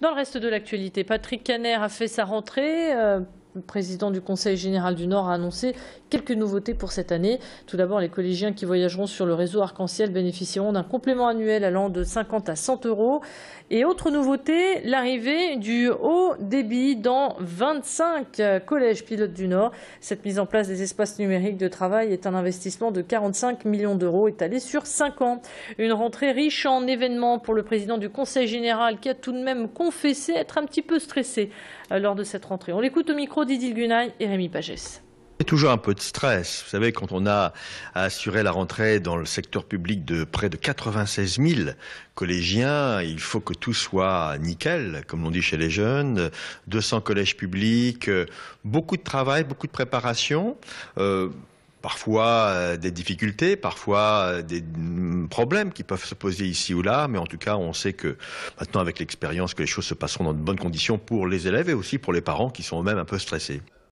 Dans le reste de l'actualité, Patrick Caner a fait sa rentrée. Euh, le président du Conseil général du Nord a annoncé quelques nouveautés pour cette année. Tout d'abord, les collégiens qui voyageront sur le réseau Arc-en-Ciel bénéficieront d'un complément annuel allant de 50 à 100 euros. Et autre nouveauté, l'arrivée du haut débit dans 25 collèges pilotes du Nord. Cette mise en place des espaces numériques de travail est un investissement de 45 millions d'euros étalé sur 5 ans. Une rentrée riche en événements pour le président du Conseil général qui a tout de même confessé être un petit peu stressé euh, lors de cette rentrée. On l'écoute au micro d'Idil Gunay et Rémi Pagès. A toujours un peu de stress. Vous savez, quand on a assuré la rentrée dans le secteur public de près de 96 000 collégiens, il faut que tout soit nickel, comme l'on dit chez les jeunes. 200 collèges publics, beaucoup de travail, beaucoup de préparation. Euh, parfois euh, des difficultés, parfois euh, des problèmes qui peuvent se poser ici ou là, mais en tout cas, on sait que maintenant, avec l'expérience, que les choses se passeront dans de bonnes conditions pour les élèves et aussi pour les parents qui sont eux-mêmes un peu stressés.